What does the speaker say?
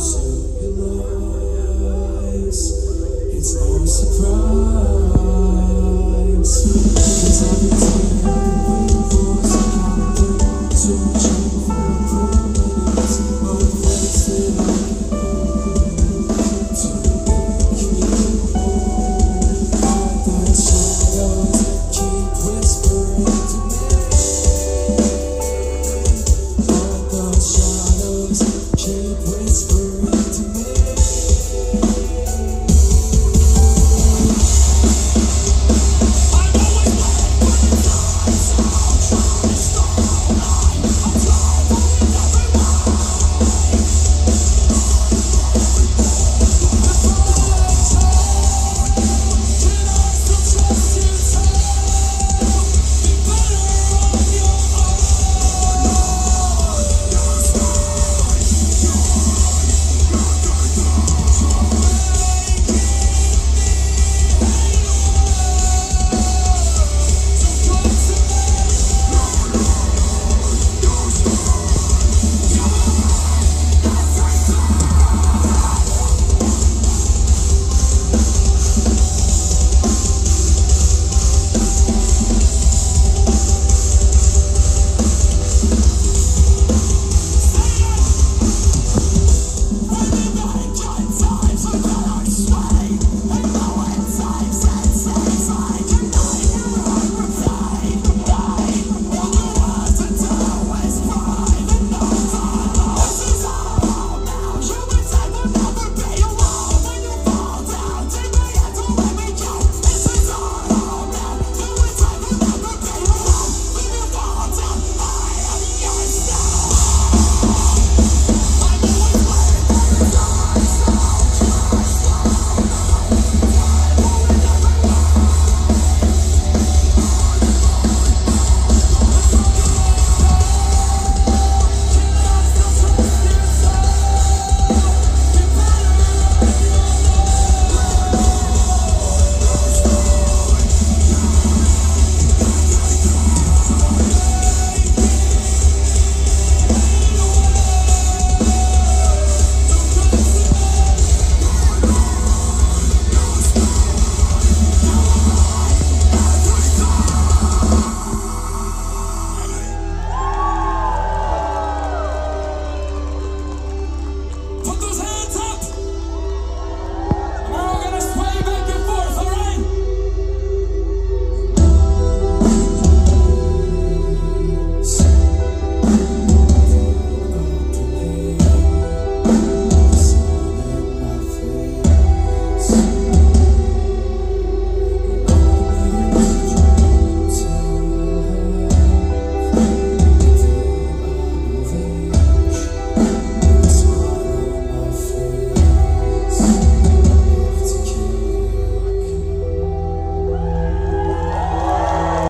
so